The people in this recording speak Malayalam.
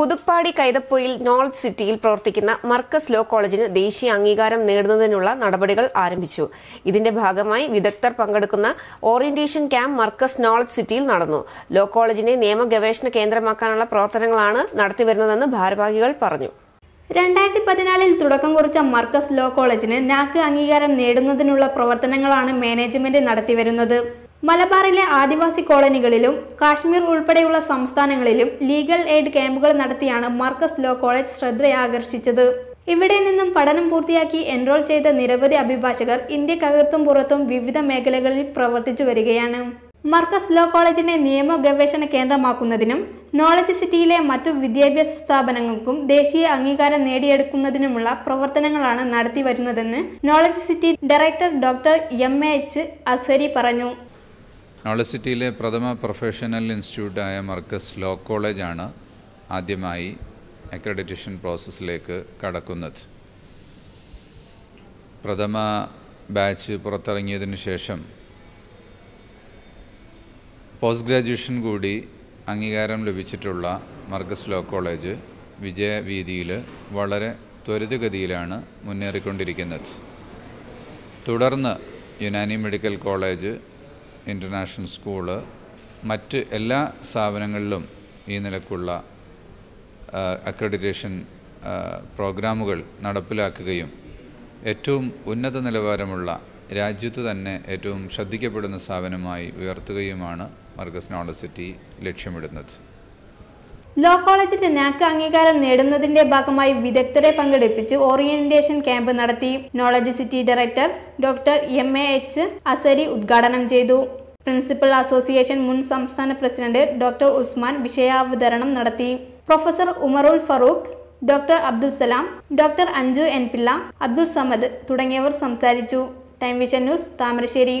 പുതുപ്പാടി കൈതപ്പൊയിൽ നോർത്ത് സിറ്റിയിൽ പ്രവർത്തിക്കുന്ന മർക്കസ് ലോ കോളേജിന് ദേശീയ അംഗീകാരം നേടുന്നതിനുള്ള നടപടികൾ ആരംഭിച്ചു. ഇതിന്റെ ഭാഗമായി വിദഗ്ധർ പങ്കെടുക്കുന്ന ഓറിയന്റേഷൻ ക്യാമ്പ് മർക്കസ് നോർത്ത് സിറ്റിയിൽ നടന്നു. ലോ കോളേജിനെ നിയമ ഗവേഷണ കേന്ദ്രമാക്കാനുള്ള പ്രവർത്തനങ്ങളാണ് നടത്തിവരുന്നതെന്ന് ഭാരവാഹികൾ പറഞ്ഞു. രണ്ടായിരത്തി പതിനാലിൽ തുടക്കം കുറിച്ച മർക്കസ് ലോ കോളേജിന് നാക്ക് അംഗീകാരം നേടുന്നതിനുള്ള പ്രവർത്തനങ്ങളാണ് മാനേജ്മെന്റ് നടത്തിവരുന്നത്. മലബാറിലെ ആദിവാസി കോളനികളിലും കാശ്മീർ ഉൾപ്പെടെയുള്ള സംസ്ഥാനങ്ങളിലും ലീഗൽ എയ്ഡ് ക്യാമ്പുകൾ നടത്തിയാണ് മർക്കസ് ലോ കോളേജ് ശ്രദ്ധയാകർഷിച്ചത്. ഇവിടെ നിന്നും പഠനം പൂർത്തിയാക്കി എൻറോൾ ചെയ്ത നിരവധി അഭിഭാഷകർ ഇന്ത്യക്കകത്തും പുറത്തും വിവിധ മേഖലകളിൽ പ്രവർത്തിച്ചു വരികയാണ്. മർക്കസ് ലോ കോളേജിനെ നിയമ ഗവേഷണ കേന്ദ്രമാക്കുന്നതിനും നോളജ് സിറ്റിയിലെ മറ്റു വിദ്യാഭ്യാസ സ്ഥാപനങ്ങൾക്കും ദേശീയ അംഗീകാരം നേടിയെടുക്കുന്നതിനുമുള്ള പ്രവർത്തനങ്ങളാണ് നടത്തി വരുന്നതെന്ന് knowledge city director doctor A H Azhari പറഞ്ഞു. നോളജ് സിറ്റിയിലെ പ്രഥമ പ്രൊഫഷണൽ ഇൻസ്റ്റിറ്റ്യൂട്ടായ മർക്കസ് ലോ കോളേജാണ് ആദ്യമായി അക്രഡിറ്റേഷൻ പ്രോസസ്സിലേക്ക് കടക്കുന്നത്. പ്രഥമ ബാച്ച് പുറത്തിറങ്ങിയതിനു ശേഷം പോസ്റ്റ് ഗ്രാജുവേഷൻ കൂടി അംഗീകാരം ലഭിച്ചിട്ടുള്ള മർക്കസ് ലോ കോളേജ് വിജയവീതിയിൽ വളരെ ത്വരിതഗതിയിലാണ് മുന്നേറിക്കൊണ്ടിരിക്കുന്നത്. തുടർന്ന് Unani medical college international school മറ്റ് എല്ലാ സ്ഥാപനങ്ങളിലും ഈ നിലക്കുള്ള അക്രഡിറ്റേഷൻ പ്രോഗ്രാമുകൾ നടപ്പിലാക്കുകയും ഏറ്റവും ഉന്നത നിലവാരമുള്ള രാജ്യത്ത് തന്നെ ഏറ്റവും ശ്രദ്ധിക്കപ്പെടുന്ന സ്ഥാപനമായി ഉയർത്തുകയുമാണ് മർഗസ് നോളസിറ്റി ലക്ഷ്യമിടുന്നത്. ലോ കോളേജിന്റെ നാക്ക് അംഗീകാരം നേടുന്നതിന്റെ ഭാഗമായി വിദഗ്ധരെ പങ്കെടുപ്പിച്ച് ഓറിയന്റേഷൻ ക്യാമ്പ് നടത്തി. Knowledge city director doctor M A H Azhari ഉദ്ഘാടനം ചെയ്തു. പ്രിൻസിപ്പൽ അസോസിയേഷൻ മുൻ സംസ്ഥാന പ്രസിഡന്റ് ഡോക്ടർ ഉസ്മാൻ വിഷയാവതരണം നടത്തി. Professor Umarul Farooq doctor Abdul Salam doctor Anju N Pillai Abdul Samad തുടങ്ങിയവർ സംസാരിച്ചു. Time vision news Thamarassery.